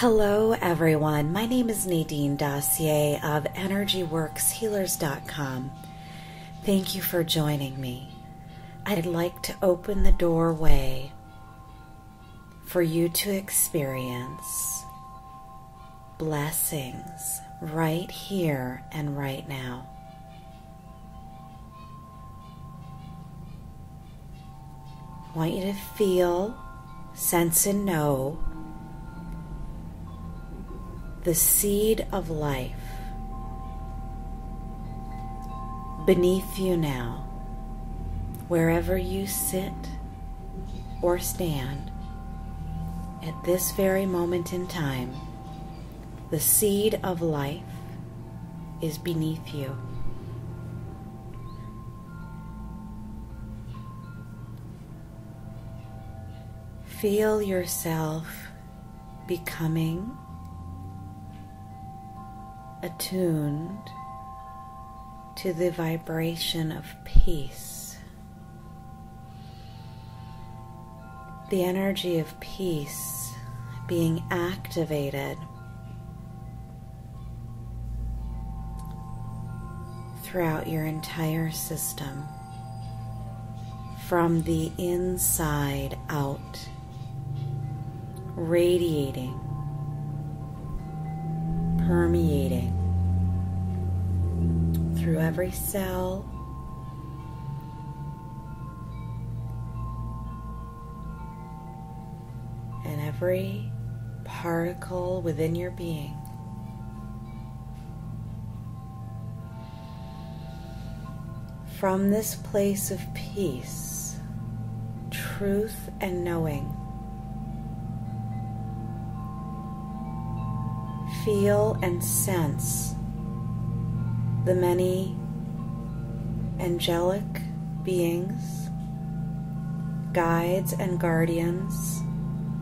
Hello, everyone. My name is Nadine Dassier of EnergyWorksHealers.com. Thank you for joining me. I'd like to open the doorway for you to experience blessings right here and right now. I want you to feel, sense, and know the seed of life beneath you now, wherever you sit or stand at this very moment in time, the seed of life is beneath you. Feel yourself becoming attuned to the vibration of peace. The energy of peace being activated throughout your entire system from the inside out, radiating permeating through every cell. And every particle within your being. From this place of peace, truth, and knowing, feel and sense the many angelic beings, guides, and guardians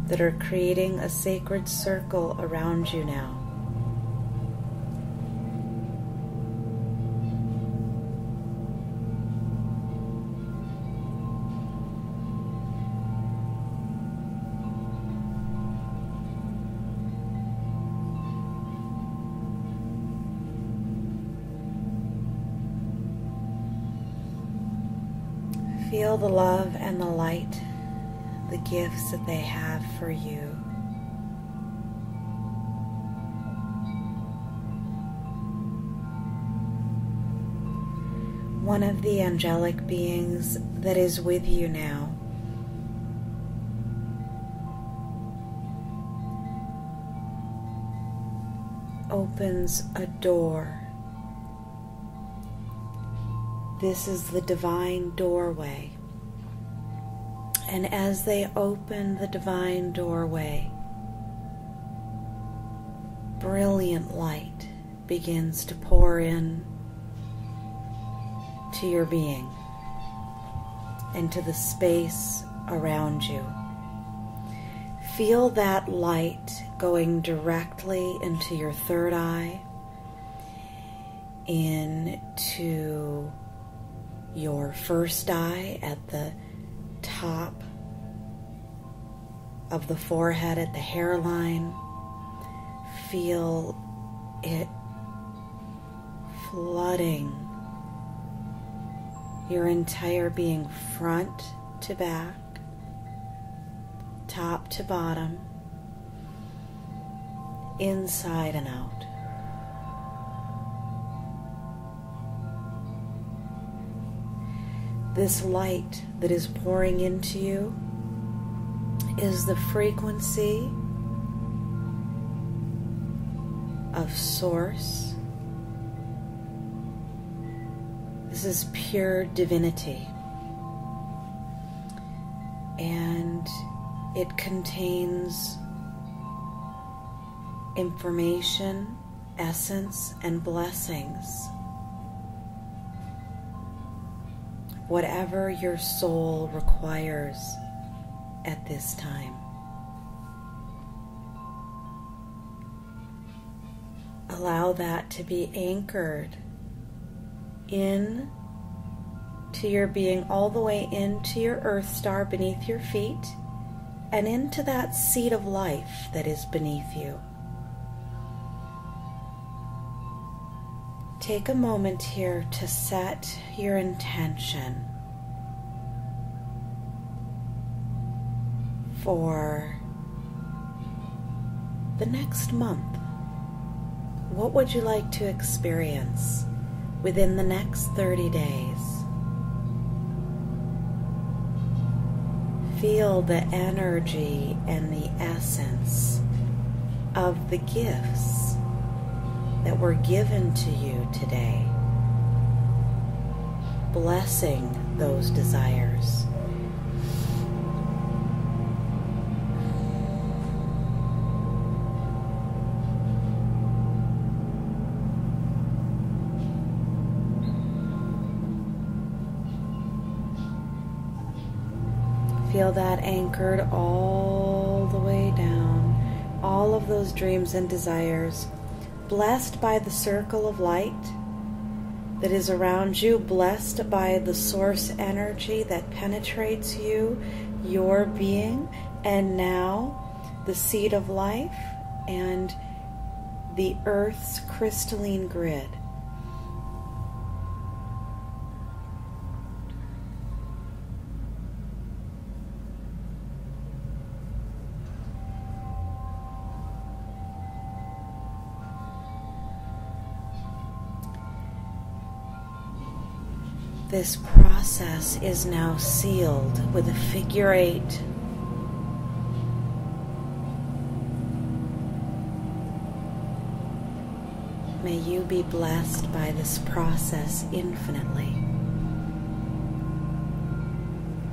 that are creating a sacred circle around you now. Feel the love and the light, the gifts that they have for you. One of the angelic beings that is with you now. opens a door this is the divine doorway. And as they open the divine doorway, brilliant light begins to pour in to your being, into the space around you. Feel that light going directly into your third eye, into your first eye at the top of the forehead at the hairline. Feel it flooding your entire being front to back, top to bottom, inside and out. This light that is pouring into you is the frequency of Source. This is pure divinity. And it contains information, essence, and blessings whatever your soul requires at this time. Allow that to be anchored in to your being all the way into your earth star beneath your feet and into that seed of life that is beneath you. Take a moment here to set your intention for the next month. What would you like to experience within the next 30 days? Feel the energy and the essence of the gifts that were given to you today, blessing those desires. Feel that anchored all the way down. All of those dreams and desires, blessed by the circle of light that is around you, blessed by the source energy that penetrates you, your being, and now the seed of life and the earth's crystalline grid. This process is now sealed with a figure eight. May you be blessed by this process infinitely.